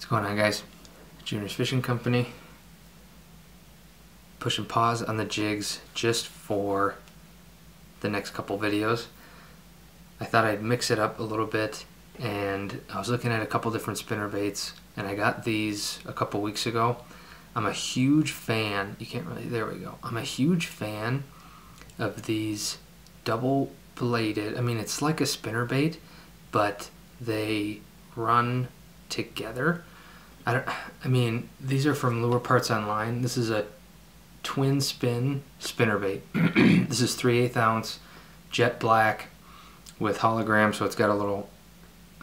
What's going on guys? Junior's Fishing Company. Pushing pause on the jigs just for the next couple videos. I thought I'd mix it up a little bit and I was looking at a couple different spinner baits and I got these a couple weeks ago. I'm a huge fan, you can't really, there we go. I'm a huge fan of these double bladed, I mean it's like a spinner bait, but they run together. I don't. I mean, these are from Lure Parts Online. This is a twin spin spinner bait. this is 3 8 ounce jet black with hologram, so it's got a little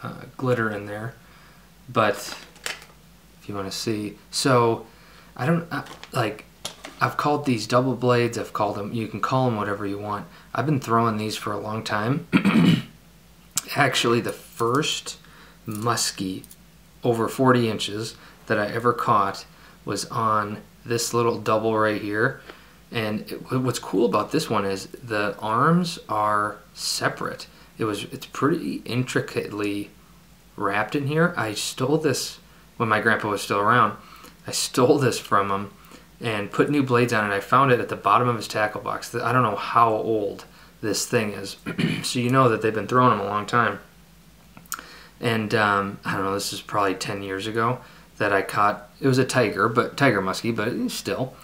uh, glitter in there. But if you want to see, so I don't uh, like. I've called these double blades. I've called them. You can call them whatever you want. I've been throwing these for a long time. Actually, the first muskie over 40 inches that I ever caught was on this little double right here. And it, what's cool about this one is the arms are separate. It was it's pretty intricately wrapped in here. I stole this when my grandpa was still around. I stole this from him and put new blades on it. I found it at the bottom of his tackle box. I don't know how old this thing is. so you know that they've been throwing them a long time. And um, I don't know, this is probably 10 years ago that I caught. It was a tiger, but tiger muskie, but still.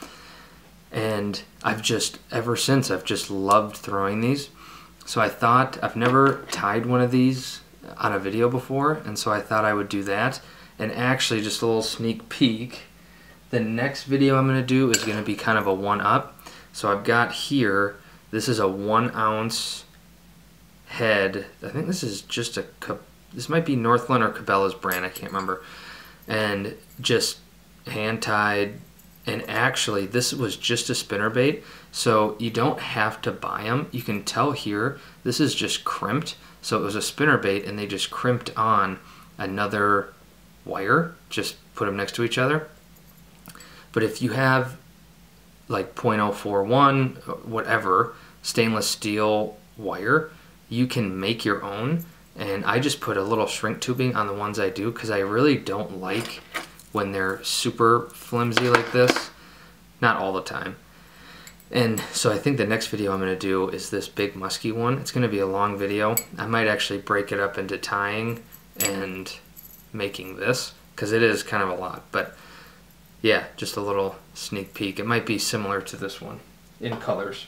And I've just, ever since, I've just loved throwing these. So I thought, I've never tied one of these on a video before, and so I thought I would do that. And actually, just a little sneak peek, the next video I'm going to do is going to be kind of a one-up. So I've got here, this is a one ounce head. I think this is just a this might be Northland or Cabela's brand, I can't remember. And just hand tied. And actually, this was just a spinner bait, so you don't have to buy them. You can tell here, this is just crimped. So it was a spinner bait, and they just crimped on another wire, just put them next to each other. But if you have like 0.041, whatever, stainless steel wire, you can make your own and I just put a little shrink tubing on the ones I do because I really don't like when they're super flimsy like this. Not all the time. And so I think the next video I'm going to do is this big musky one. It's going to be a long video. I might actually break it up into tying and making this because it is kind of a lot. But yeah, just a little sneak peek. It might be similar to this one in colors.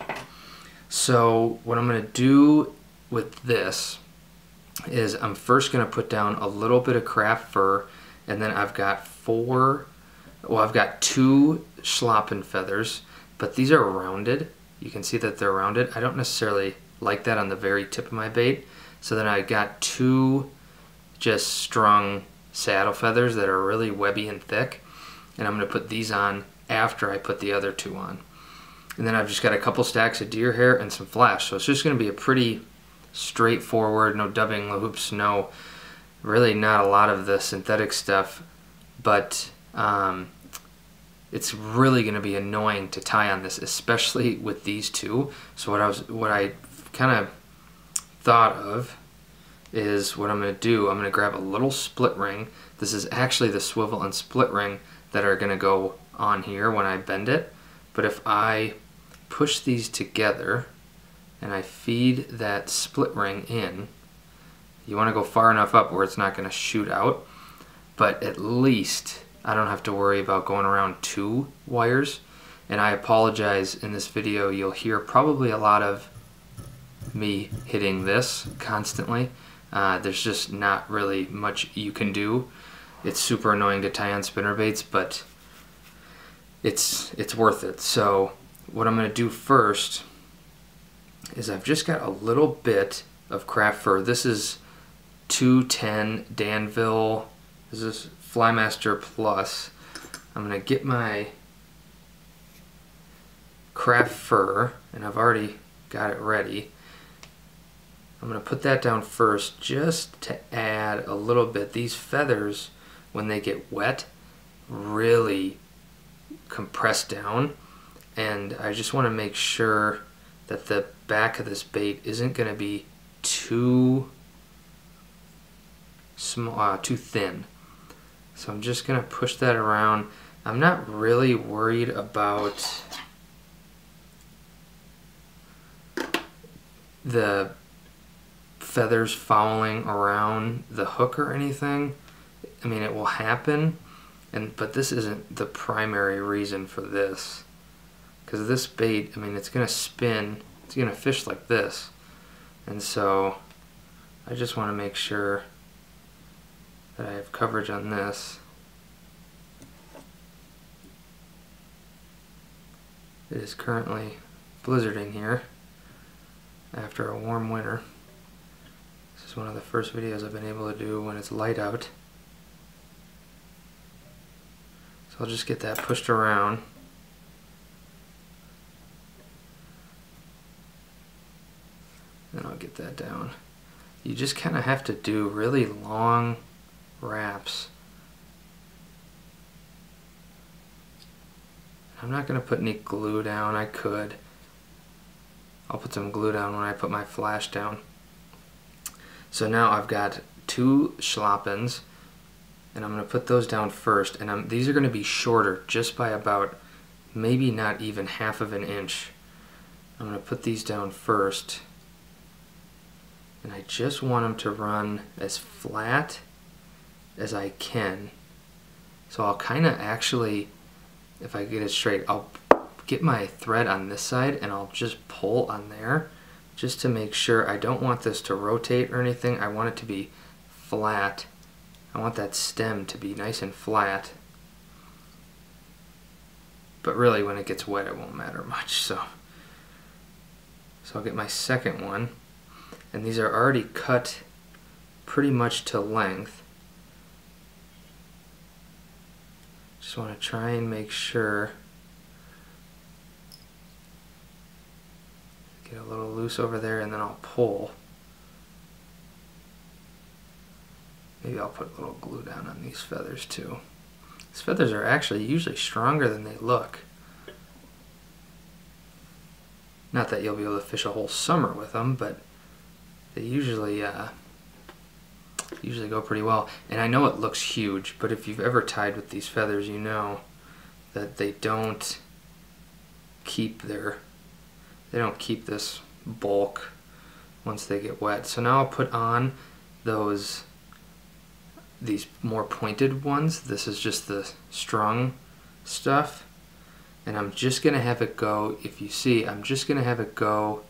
So what I'm going to do with this is I'm first going to put down a little bit of craft fur and then I've got four, well I've got two schlappen feathers, but these are rounded. You can see that they're rounded. I don't necessarily like that on the very tip of my bait. So then I got two just strung saddle feathers that are really webby and thick. And I'm going to put these on after I put the other two on. And then I've just got a couple stacks of deer hair and some flash. So it's just going to be a pretty straightforward, no dubbing loops, no really not a lot of the synthetic stuff, but um, it's really going to be annoying to tie on this, especially with these two. So what I was, what I kind of thought of is what I'm going to do. I'm going to grab a little split ring. This is actually the swivel and split ring that are going to go on here when I bend it. But if I push these together, and I feed that split ring in, you want to go far enough up where it's not going to shoot out, but at least I don't have to worry about going around two wires. And I apologize in this video, you'll hear probably a lot of me hitting this constantly. Uh, there's just not really much you can do. It's super annoying to tie on spinner baits, but it's it's worth it. So what I'm going to do first is I've just got a little bit of craft fur. This is 210 Danville. This is Flymaster Plus. I'm going to get my craft fur, and I've already got it ready. I'm going to put that down first just to add a little bit. These feathers, when they get wet, really compress down. And I just want to make sure that the back of this bait isn't going to be too small, uh, too thin. So I'm just gonna push that around. I'm not really worried about the feathers fouling around the hook or anything. I mean, it will happen, and but this isn't the primary reason for this. Because this bait, I mean, it's gonna spin, it's gonna fish like this. And so I just wanna make sure that I have coverage on this. It is currently blizzarding here after a warm winter. This is one of the first videos I've been able to do when it's light out. So I'll just get that pushed around. And I'll get that down. You just kind of have to do really long wraps. I'm not going to put any glue down. I could. I'll put some glue down when I put my flash down. So now I've got two schlappens and I'm going to put those down first and I'm, these are going to be shorter just by about maybe not even half of an inch. I'm going to put these down first and I just want them to run as flat as I can. So I'll kind of actually, if I get it straight, I'll get my thread on this side and I'll just pull on there just to make sure I don't want this to rotate or anything. I want it to be flat. I want that stem to be nice and flat. But really when it gets wet it won't matter much. So, so I'll get my second one and these are already cut pretty much to length. Just want to try and make sure get a little loose over there and then I'll pull. Maybe I'll put a little glue down on these feathers too. These feathers are actually usually stronger than they look. Not that you'll be able to fish a whole summer with them, but they usually uh, usually go pretty well. And I know it looks huge, but if you've ever tied with these feathers, you know that they don't keep their they don't keep this bulk once they get wet. So now I'll put on those these more pointed ones. This is just the strung stuff. And I'm just gonna have it go, if you see, I'm just gonna have it go,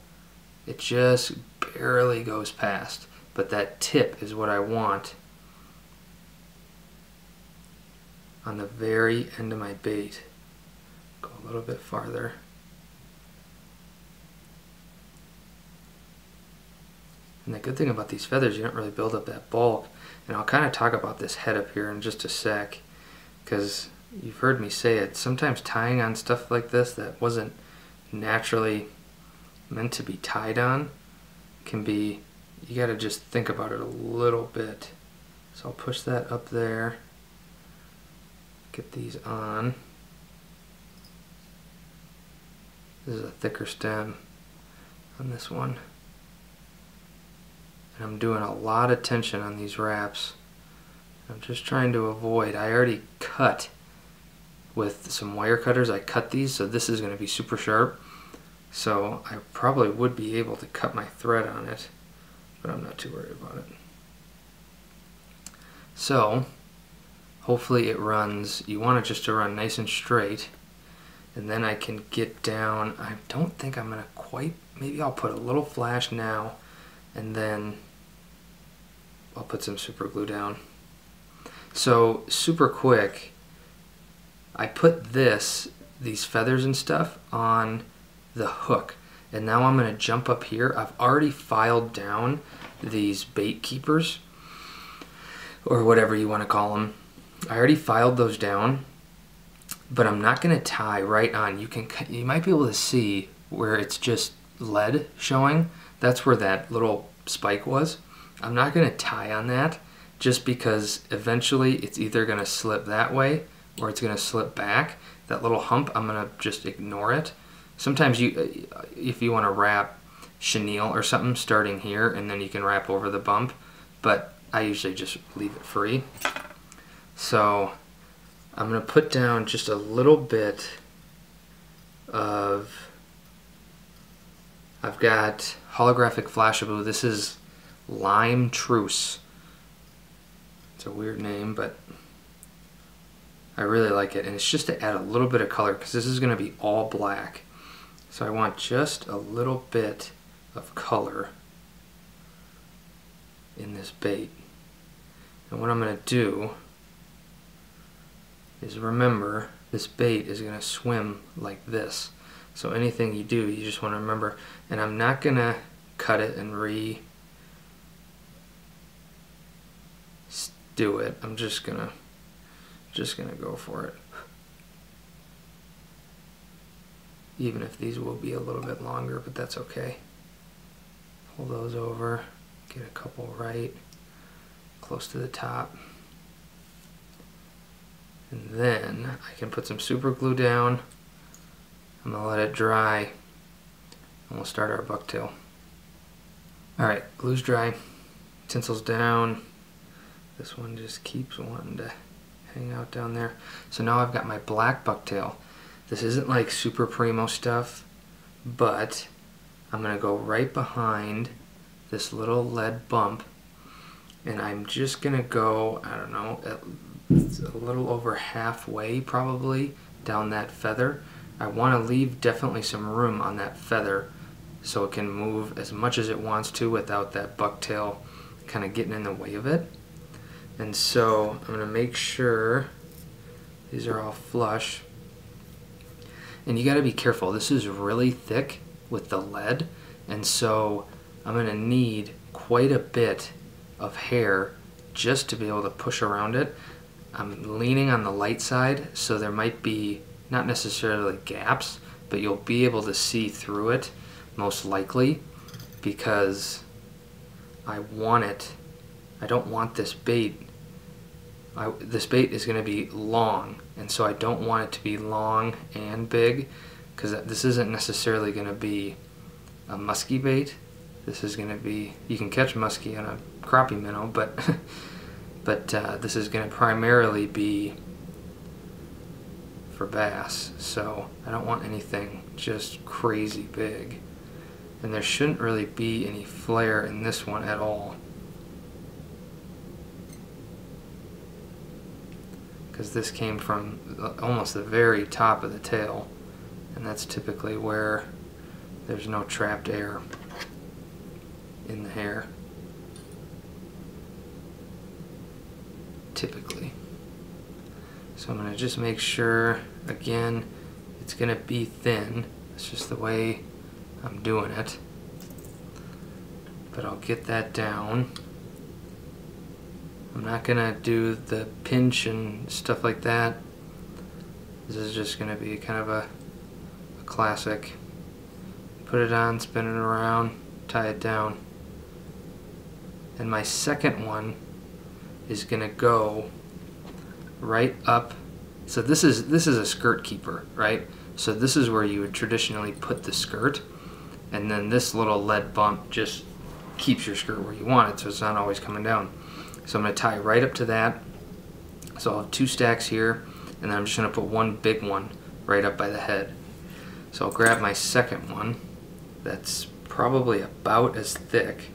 it just barely goes past but that tip is what I want on the very end of my bait. Go a little bit farther. And the good thing about these feathers, you don't really build up that bulk. And I'll kind of talk about this head up here in just a sec, because you've heard me say it. Sometimes tying on stuff like this that wasn't naturally meant to be tied on can be you got to just think about it a little bit. So I'll push that up there, get these on. This is a thicker stem on this one. And I'm doing a lot of tension on these wraps. I'm just trying to avoid, I already cut with some wire cutters, I cut these, so this is going to be super sharp. So I probably would be able to cut my thread on it but I'm not too worried about it. So, hopefully it runs, you want it just to run nice and straight, and then I can get down, I don't think I'm to quite, maybe I'll put a little flash now, and then I'll put some super glue down. So, super quick, I put this, these feathers and stuff, on the hook and now I'm going to jump up here. I've already filed down these bait keepers or whatever you want to call them. I already filed those down, but I'm not going to tie right on. You can you might be able to see where it's just lead showing. That's where that little spike was. I'm not going to tie on that just because eventually it's either going to slip that way or it's going to slip back. That little hump, I'm going to just ignore it Sometimes you, uh, if you want to wrap chenille or something starting here and then you can wrap over the bump, but I usually just leave it free. So I'm going to put down just a little bit of, I've got holographic Flashabou. This is Limetreuse. It's a weird name, but I really like it. And it's just to add a little bit of color because this is going to be all black. So I want just a little bit of color in this bait. And what I'm going to do is remember this bait is going to swim like this. So anything you do, you just want to remember. And I'm not going to cut it and re do it. I'm just going to just going to go for it. Even if these will be a little bit longer, but that's okay. Pull those over, get a couple right, close to the top. And then I can put some super glue down. I'm gonna let it dry and we'll start our bucktail. All right, glue's dry, tinsel's down. This one just keeps wanting to hang out down there. So now I've got my black bucktail. This isn't like super primo stuff, but I'm gonna go right behind this little lead bump and I'm just gonna go, I don't know, a little over halfway probably down that feather. I want to leave definitely some room on that feather so it can move as much as it wants to without that bucktail kind of getting in the way of it. And so I'm to make sure these are all flush. And you got to be careful. This is really thick with the lead. And so I'm going to need quite a bit of hair just to be able to push around it. I'm leaning on the light side, so there might be not necessarily gaps, but you'll be able to see through it most likely because I want it. I don't want this bait. I, this bait is going to be long, and so I don't want it to be long and big because this isn't necessarily going to be a musky bait. This is going to be, you can catch muskie on a crappie minnow, but but uh, this is going to primarily be for bass so I don't want anything just crazy big and there shouldn't really be any flare in this one at all because this came from uh, almost the very top of the tail and that's typically where there's no trapped air in the hair typically. So I'm going to just make sure, again, it's going to be thin. It's just the way I'm doing it. But I'll get that down. I'm not to do the pinch and stuff like that. This is just going to be kind of a, a classic. Put it on, spin it around, tie it down. And my second one is going to go right up. So this is this is a skirt keeper, right? So this is where you would traditionally put the skirt, and then this little lead bump just keeps your skirt where you want it, so it's not always coming down. So I'm going to tie right up to that. So I'll have two stacks here, and then I'm just going to put one big one right up by the head. So I'll grab my second one that's probably about as thick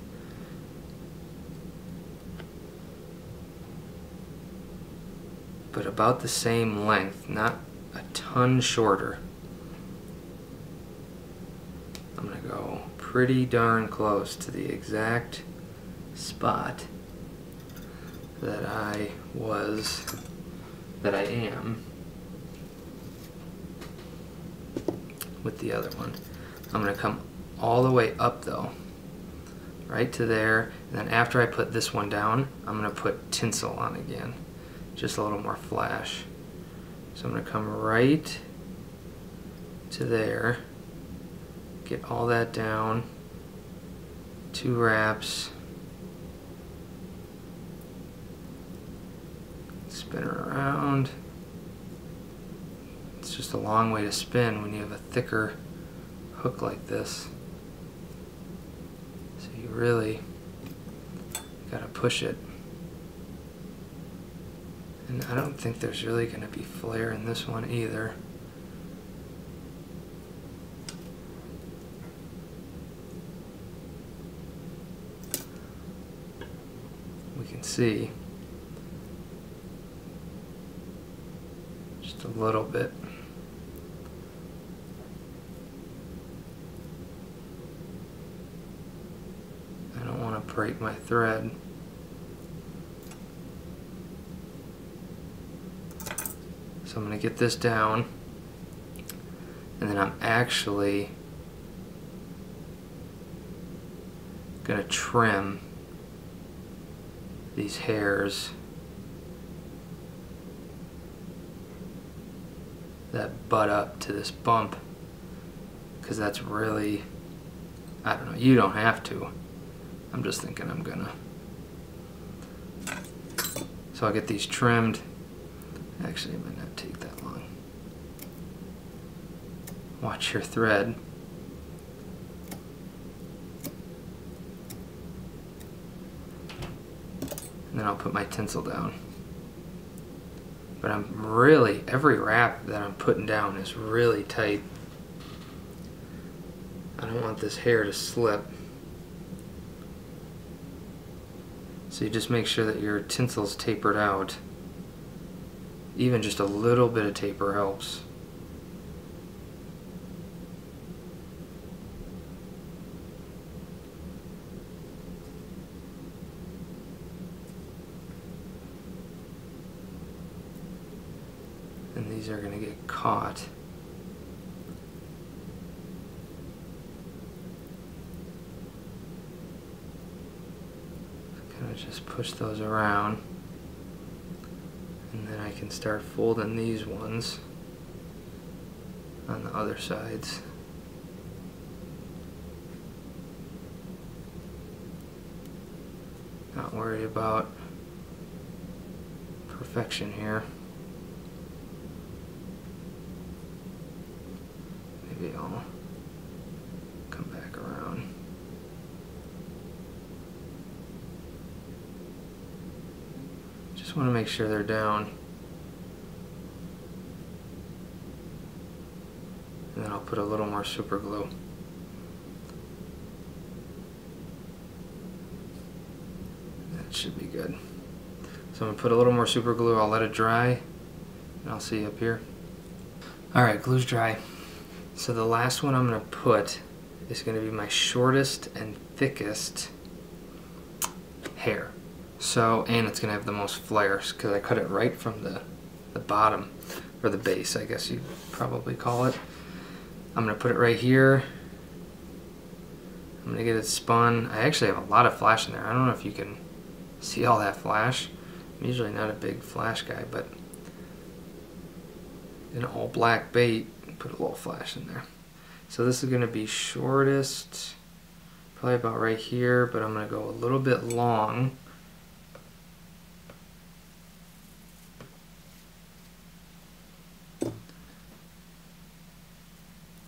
but about the same length, not a ton shorter. I'm going to go pretty darn close to the exact spot that I was, that I am with the other one. I'm going to come all the way up though, right to there, and then after I put this one down, I'm going to put tinsel on again just a little more flash. So I'm going to come right to there, get all that down, two wraps, spin it around. It's just a long way to spin when you have a thicker hook like this. So you really got to push it And I don't think there's really to be flare in this one either. We can see a little bit. I don't want to break my thread. So I'm going to get this down and then I'm actually going to trim these hairs that butt up to this bump. Because that's really I don't know you don't have to. I'm just thinking I'm gonna. So I'll get these trimmed. Actually it might not take that long. Watch your thread. And then I'll put my tinsel down but I'm really every wrap that I'm putting down is really tight. I don't want this hair to slip. So you just make sure that your tinsel's tapered out. Even just a little bit of taper helps and these are going to get caught. Kind of just push those around and then I can start folding these ones on the other sides. Not worried about perfection here. I'll come back around. Just want to make sure they're down. And then I'll put a little more super glue. That should be good. So I'm to put a little more super glue, I'll let it dry, and I'll see you up here. Alright, glue's dry. So the last one I'm going to put is going to be my shortest and thickest hair. So, and it's going to have the most flares because I cut it right from the, the bottom, or the base I guess you'd probably call it. I'm going to put it right here. I'm going to get it spun. I actually have a lot of flash in there. I don't know if you can see all that flash. I'm usually not a big flash guy, but an all black bait put a little flash in there. So this is going to be shortest, probably about right here, but I'm going to go a little bit long.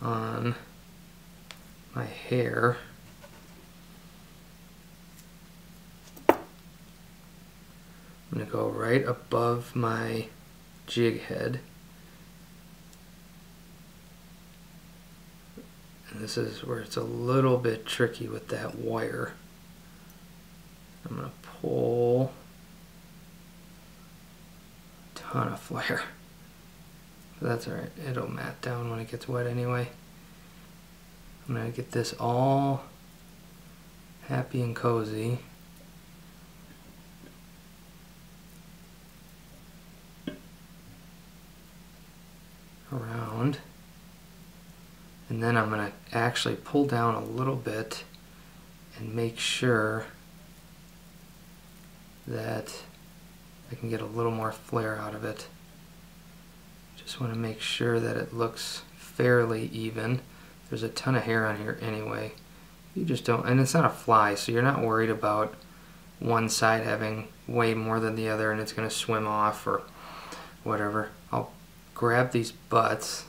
on my hair. I'm going to go right above my jig head. This is where it's a little bit tricky with that wire. I'm going to pull ton of flare. But that's alright, it'll mat down when it gets wet anyway. I'm going to get this all happy and cozy. around and then I'm going to actually pull down a little bit and make sure that I can get a little more flare out of it. Just want to make sure that it looks fairly even. There's a ton of hair on here anyway. You just don't, and it's not a fly, so you're not worried about one side having way more than the other and it's going to swim off or whatever. I'll grab these butts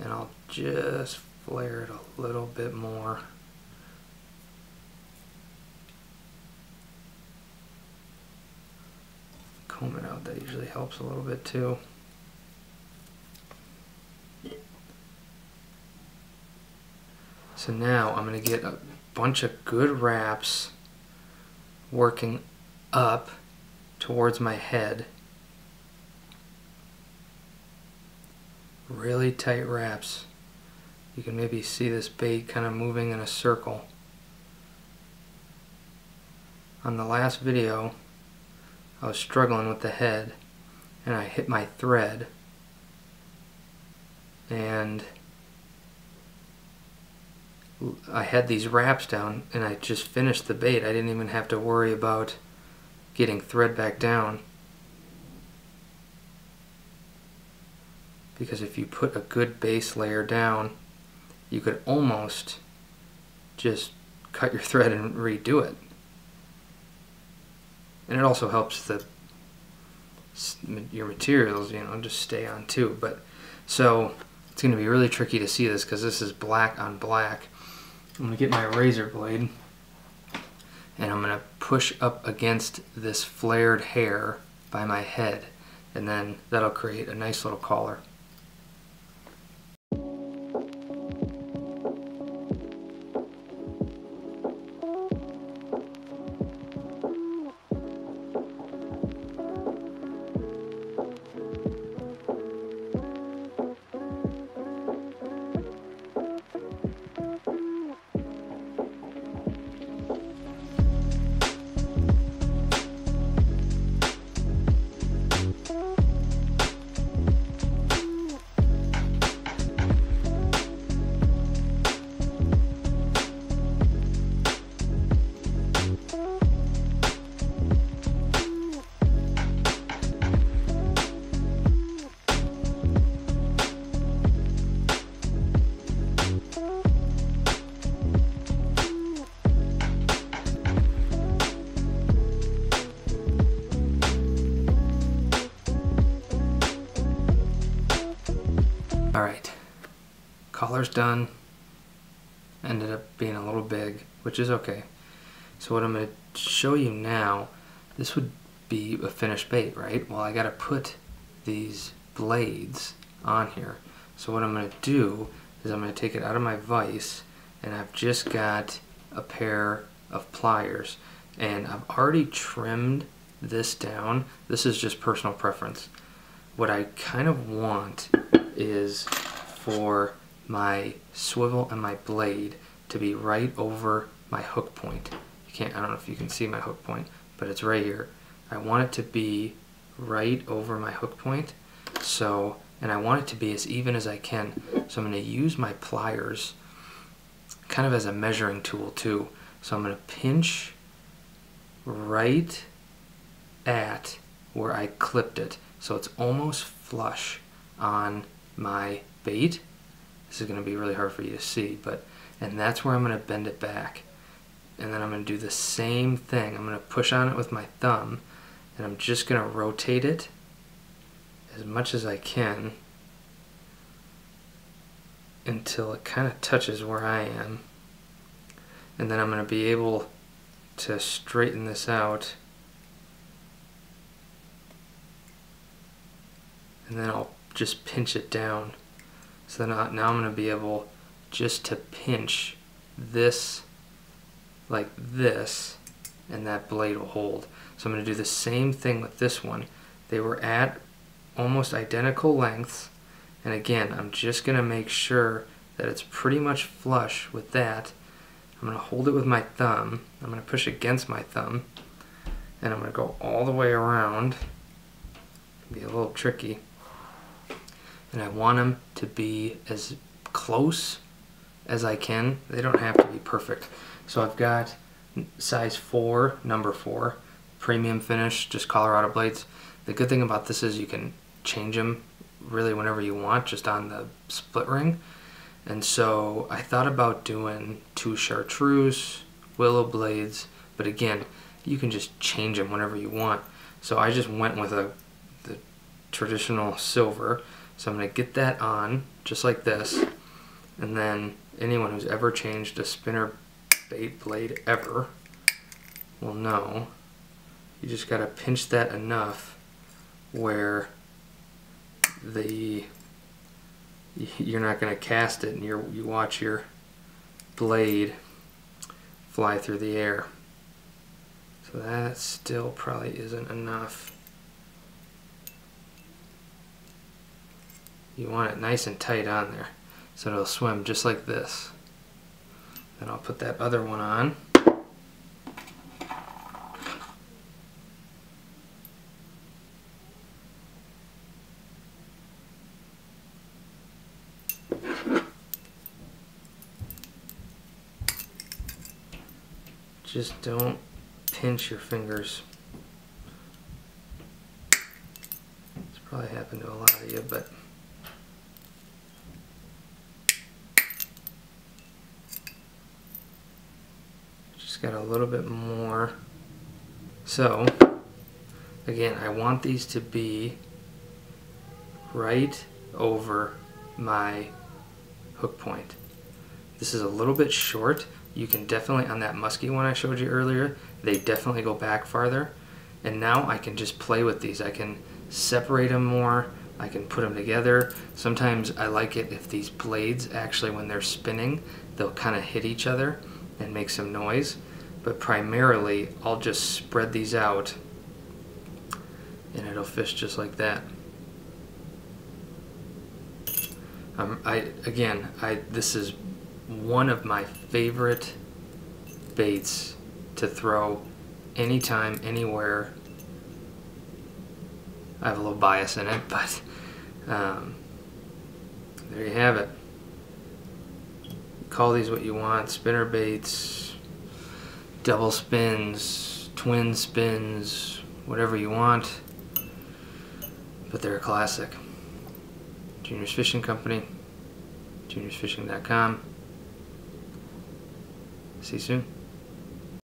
and I'll just flare it a little bit more. Comb it out That usually helps a little bit too. So now I'm going to get a bunch of good wraps working up towards my head. Really tight wraps. You can maybe see this bait kind of moving in a circle. On the last video, I was struggling with the head and I hit my thread and I had these wraps down and I just finished the bait. I didn't even have to worry about getting thread back down. Because if you put a good base layer down, you could almost just cut your thread and redo it. And it also helps the your materials, you know, just stay on too. But so it's going to be really tricky to see this because this is black on black. I'm going to get my razor blade and I'm going to push up against this flared hair by my head and then that'll create a nice little collar. Collar's done. Ended up being a little big, which is okay. So what I'm going to show you now, this would be a finished bait, right? Well, I got to put these blades on here. So what I'm going to do is I'm going to take it out of my vise and I've just got a pair of pliers and I've already trimmed this down. This is just personal preference. What I kind of want is for my swivel and my blade to be right over my hook point. You can't, I don't know if you can see my hook point, but it's right here. I want it to be right over my hook point. So, and I want it to be as even as I can. So I'm going to use my pliers kind of as a measuring tool too. So I'm going to pinch right at where I clipped it. So it's almost flush on my bait. This is going to be really hard for you to see, but and that's where I'm going to bend it back. And then I'm going to do the same thing. I'm going to push on it with my thumb and I'm just going to rotate it as much as I can until it kind of touches where I am. And then I'm going to be able to straighten this out and then I'll just pinch it down. So I, now I'm going to be able just to pinch this like this and that blade will hold. So I'm going to do the same thing with this one. They were at almost identical lengths and again I'm just going to make sure that it's pretty much flush with that. I'm going to hold it with my thumb. I'm going to push against my thumb and I'm going to go all the way around. Be a little tricky and I want them to be as close as I can. They don't have to be perfect. So I've got size 4, number 4, premium finish, just Colorado blades. The good thing about this is you can change them really whenever you want, just on the split ring. And so I thought about doing two chartreuse, willow blades, but again, you can just change them whenever you want. So I just went with a the traditional silver so I'm going to get that on just like this and then anyone who's ever changed a spinner bait blade ever will know you just got to pinch that enough where the you're not going to cast it and you you watch your blade fly through the air. So that still probably isn't enough. You want it nice and tight on there so it'll swim just like this. Then I'll put that other one on. Just don't pinch your fingers. It's probably happened to a lot of you, but got a little bit more. So, again, I want these to be right over my hook point. This is a little bit short. You can definitely, on that musky one I showed you earlier, they definitely go back farther. And now I can just play with these. I can separate them more. I can put them together. Sometimes I like it if these blades actually, when they're spinning, they'll kind of hit each other and make some noise. But primarily, I'll just spread these out and it'll fish just like that. Um, I again, I this is one of my favorite baits to throw anytime, anywhere. I have a little bias in it, but um, there you have it. Call these what you want, spinner baits, double spins, twin spins, whatever you want, but they're a classic. Juniors Fishing Company, juniorsfishing.com. See you soon.